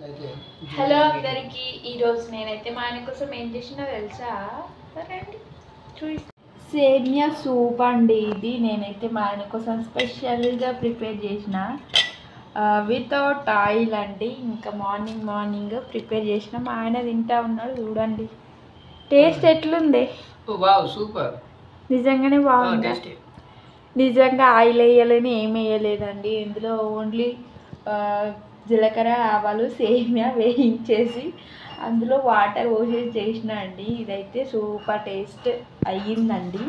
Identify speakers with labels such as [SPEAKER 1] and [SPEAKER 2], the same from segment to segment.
[SPEAKER 1] Hello అందరికి ఈరోజు నేనైతే మా ఆయన కోసం ఏం చేసినా తెలుసా? రండి చూసి సేమియా సూప్ అండి ఇది. నేనైతే మా ఆయన కోసం స్పెషల్గా ప్రిపేర్ చేసిన వితౌట్ ఆయిల్ అండి. ఇంకా మార్నింగ్ మార్నింగ్ ప్రిపేర్ చేసిన. మా ఆయన తింటా ఉన్నాడు చూడండి. టేస్ట్ ఎట్లుంది?
[SPEAKER 2] సూపర్.
[SPEAKER 1] నిజంగానే బాగుంది? నిజంగా ఆయిల్ వేయలేని ఏం వేయలేదండి. ఇందులో ఓన్లీ జీలకర్ర ఆవాలు సేమియా వేయించేసి అందులో వాటర్ పోసేసి చేసిన అండి. ఇదైతే సూపర్ టేస్ట్ అయ్యిందండి.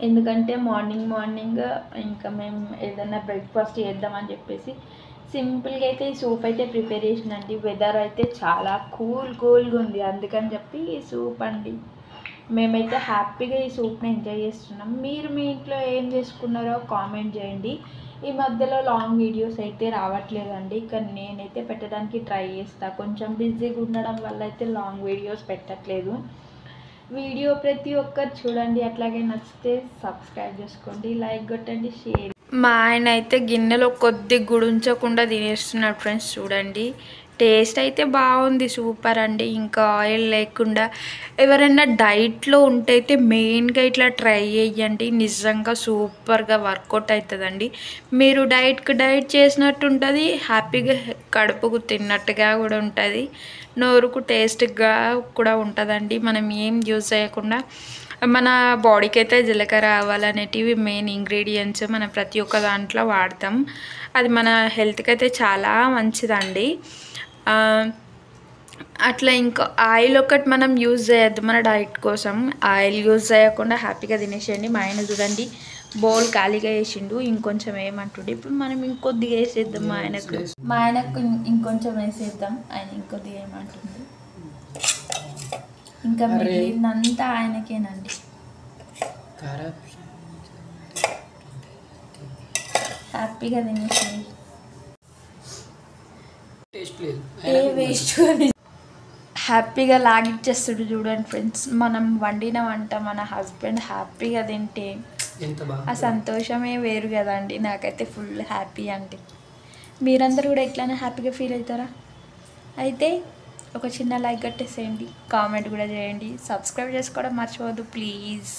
[SPEAKER 1] ఎందుకంటే మార్నింగ్ మార్నింగ్ ఇంకా మేము ఏదైనా బ్రేక్ఫాస్ట్ చేద్దామని చెప్పేసి సింపుల్గా అయితే ఈ సూప్ అయితే ప్రిపేర్ చేసినండి. వెదర్ అయితే చాలా కూల్ కూల్గా ఉంది. అందుకని చెప్పి ఈ సూప్ అండి. మేమైతే హ్యాపీగా ఈ సూప్ని ఎంజాయ్ చేస్తున్నాం. మీరు మీ ఇంట్లో ఏం చేసుకున్నారో కామెంట్ చేయండి. ఈ మధ్యలో లాంగ్ వీడియోస్ అయితే రావట్లేదండి. కానీ నేనైతే పెట్టడానికి ట్రై చేస్తా. కొంచెం బిజీగా ఉండడం వల్ల అయితే లాంగ్ వీడియోస్ పెట్టట్లేదు. వీడియో ప్రతి ఒక్కరు చూడండి. అట్లాగే నచ్చితే సబ్స్క్రైబ్ చేసుకోండి. లైక్ కొట్టండి షేర్ మా ఆయన అయితే గిన్నెలో కొద్ది గుడుంచకుండా తినేస్తున్నాడు ఫ్రెండ్స్ చూడండి. టేస్ట్ అయితే బాగుంది సూపర్ అండి. ఇంకా ఆయిల్ లేకుండా ఎవరైనా డైట్లో ఉంటే అయితే మెయిన్గా ఇట్లా ట్రై చేయండి నిజంగా సూపర్గా వర్కౌట్ అవుతుందండి. మీరు డైట్కి డైట్ చేసినట్టు ఉంటుంది హ్యాపీగా కడుపుకు తిన్నట్టుగా కూడా ఉంటుంది. నోరుకు టేస్ట్గా కూడా ఉంటుందండి. మనం ఏం యూజ్ చేయకుండా మన బాడీకి అయితే జీలకర్ర ఆవాలు అనేటివి మెయిన్ ఇంగ్రీడియంట్స్ మనం ప్రతి ఒక్క దాంట్లో వాడతాం. అది మన హెల్త్కి అయితే చాలా మంచిదండి. అట్లా ఇంకా ఆయిల్ ఒకటి మనం యూజ్ చేయొద్దు మన డైట్ కోసం. ఆయిల్ యూజ్ చేయకుండా హ్యాపీగా తినేసేయండి. మా ఆయన చూడండి బౌల్ ఖాళీగా వేసిండు ఇంకొంచెం వేయమంటుండే ఇప్పుడు మనం ఇంకొద్దిగా వేసేద్దాం మా ఆయనకు. మా ఆయనకు ఇంకొంచెం వేసేద్దాం. ఆయన ఇంకొద్దిగా వేయమంటుంది ఇంకా. మిగిలిందంతా ఆయనకేనండి. హ్యాపీగా తినేసేయండి.
[SPEAKER 2] టేస్ట్ లేదు.
[SPEAKER 1] వేస్ట్ హ్యాపీగా లాగిచ్చేస్తాడు చూడండి ఫ్రెండ్స్. మనం వండిన వంట మన హస్బెండ్ హ్యాపీగా తింటే ఆ సంతోషమే వేరు కదండి. నాకైతే ఫుల్ హ్యాపీ అండి. మీరందరూ కూడా ఎట్లైనా హ్యాపీగా ఫీల్ అవుతారా? అయితే ఒక చిన్న లైక్ కట్టేసేయండి. కామెంట్ కూడా చేయండి. సబ్స్క్రైబ్ చేసుకోవడం మర్చిపోవద్దు ప్లీజ్.